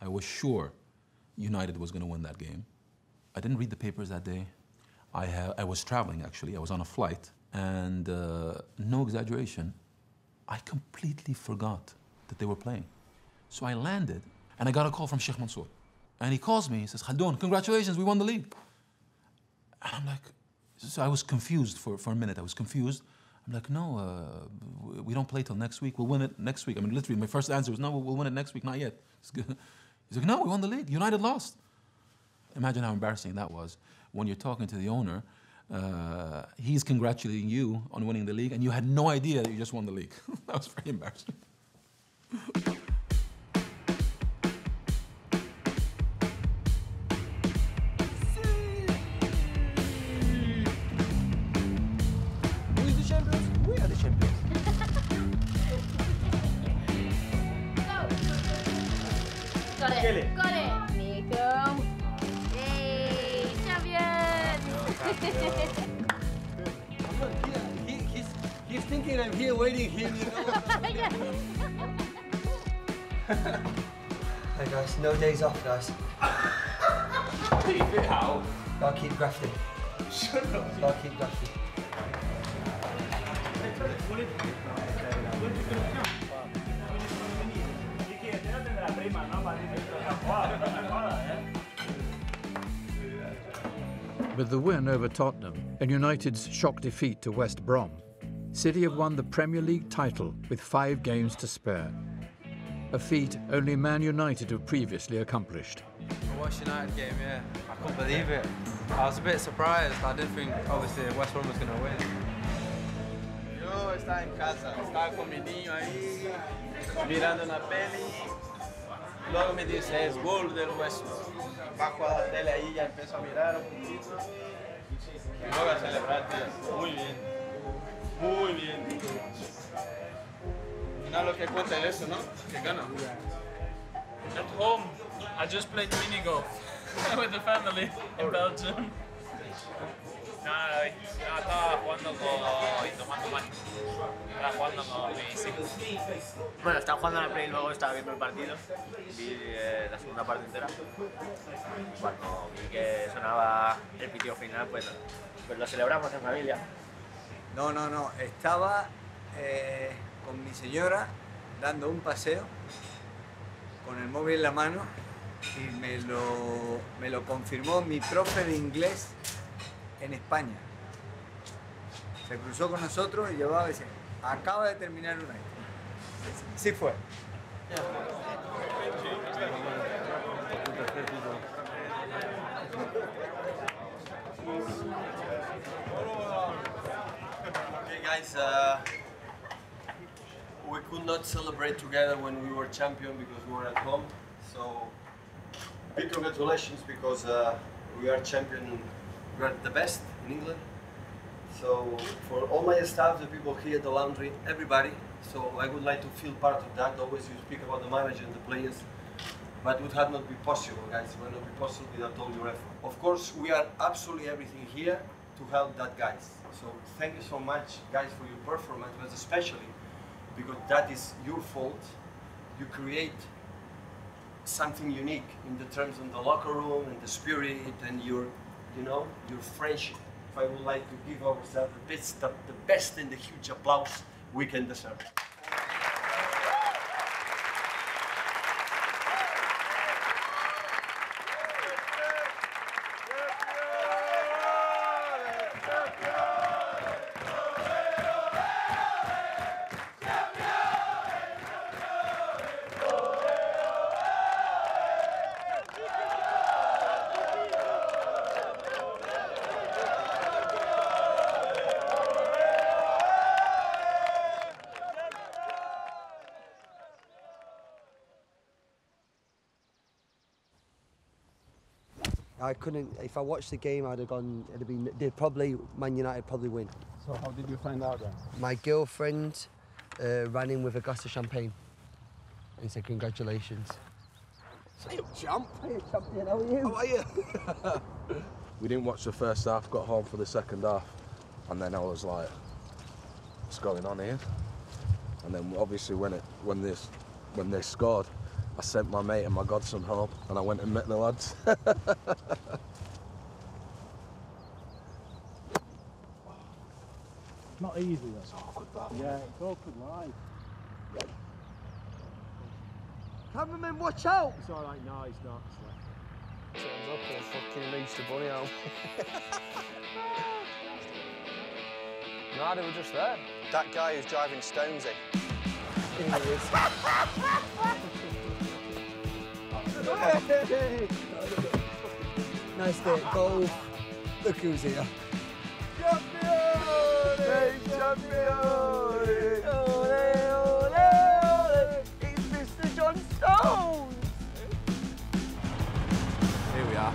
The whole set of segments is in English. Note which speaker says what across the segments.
Speaker 1: I was sure United was going to win that game. I didn't read the papers that day. I, I was traveling, actually. I was on a flight. And uh, no exaggeration, I completely forgot that they were playing. So I landed, and I got a call from Sheikh Mansour. And he calls me, he says, Khaldoon, congratulations, we won the league. And I'm like, so I was confused for, for a minute. I was confused. I'm like, no, uh, we don't play till next week. We'll win it next week. I mean, literally, my first answer was, no, we'll win it next week. Not yet. He's like, no, we won the league. United lost. Imagine how embarrassing that was when you're talking to the owner. Uh, he's congratulating you on winning the league, and you had no idea that you just won the league. that was very embarrassing.
Speaker 2: We are the champions.
Speaker 3: Got it.
Speaker 2: Kill it.
Speaker 3: Got it. Nico. Yay, champion.
Speaker 2: He, he's, he's thinking I'm here waiting him, you know.
Speaker 4: Hey guys, no days off, guys.
Speaker 2: Keep it out.
Speaker 4: Gotta keep grafting.
Speaker 2: Shut up.
Speaker 4: Gotta keep grafting.
Speaker 5: With the win over Tottenham and United's shock defeat to West Brom, City have won the Premier League title with five games to spare. A feat only Man United have previously accomplished.
Speaker 6: The West United game, yeah. I couldn't believe it. I was a bit surprised. I didn't think, obviously, West Brom was going to win.
Speaker 7: Yo estaba en casa, estaba con mi niño ahí, eh? mirando una peli. Luego me dice, es gol del West Brom. Bajo a la tele ahí, ya empiezo a mirar un poquito. Y luego a celebrar, tío. Muy bien. Muy bien. Nada, lo que cuenta es eso, ¿no? Que gana.
Speaker 8: At home, I just played mini golf with the family in Belgium.
Speaker 9: No, no, estaba jugando con, y tomando. Estaba jugando con mis hijos.
Speaker 10: Bueno, estaba jugando a la Play y luego estaba viendo el partido. Vi eh, la segunda parte entera. Cuando vi que sonaba el pitido final, pues, pues lo celebramos en familia.
Speaker 11: No, no, no. Estaba eh, con mi señora dando un paseo con el móvil en la mano y me lo, me lo confirmó mi profe de inglés en España. Se cruzó con nosotros y llevaba y decía, acaba de terminar un año. Sí fue.
Speaker 7: Okay, guys, uh, we could not celebrate together when we were champion because we were at home. So, big congratulations because uh, we are champion. We are the best in England. So, for all my staff, the people here, the laundry, everybody. So, I would like to feel part of that. Always you speak about the manager and the players, but it would have not be possible, guys. It would not be possible without all your effort. Of course, we are absolutely everything here to help that guys. So thank you so much, guys, for your performance, but especially because that is your fault. You create something unique in the terms of the locker room and the spirit and your, you know, your friendship. If I would like to give ourselves the best, the, the best and the huge applause we can deserve.
Speaker 4: I couldn't. If I watched the game, I'd have gone. It'd have been. They'd probably Man United probably win.
Speaker 2: So how did you find out then?
Speaker 4: My girlfriend uh, ran in with a glass of champagne and said congratulations.
Speaker 2: Hey, champ.
Speaker 4: Hey, champion, how are you?
Speaker 2: How are you?
Speaker 12: We didn't watch the first half, got home for the second half, and then I was like, what's going on here? And then obviously when it when this when they scored, I sent my mate and my godson home, and I went and met the lads.
Speaker 13: Not easy, that's awkward, that. Yeah, it's awkward live.
Speaker 4: Cameraman, watch out!
Speaker 13: It's all right, no, it's not. It's not.
Speaker 4: Turns up and fucking Easter bunny home.
Speaker 14: No, they were just there. That guy who's driving Stonesy.
Speaker 4: nice day at golf. Look who's here. Champion!
Speaker 2: Hey, champion! Ole, ole, ole! It's Mr. John Stones!
Speaker 15: Here we are.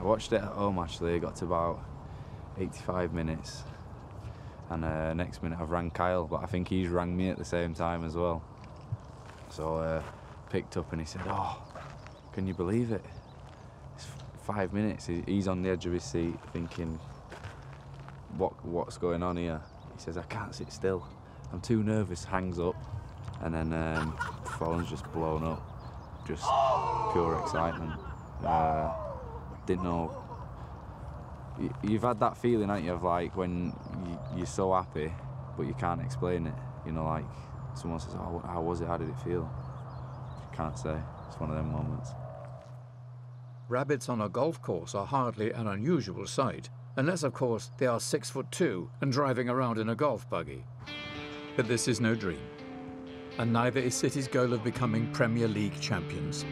Speaker 15: I watched it at home actually. Got to about 85 minutes. And uh, next minute I've rang Kyle, but I think he's rang me at the same time as well. So uh, picked up and he said, "Oh, can you believe it? It's five minutes. He's on the edge of his seat, thinking, what what's going on here?" He says, "I can't sit still. I'm too nervous." Hangs up, and then um, phone's just blown up. Just pure excitement. Uh, didn't know you've had that feeling, haven't you, of like when you, you're so happy, but you can't explain it. You know, like someone says, "Oh, how was it? How did it feel?" Can't say. It's one of them moments.
Speaker 5: Rabbits on a golf course are hardly an unusual sight, unless, of course, they are six foot two and driving around in a golf buggy. But this is no dream. And neither is City's goal of becoming Premier League champions.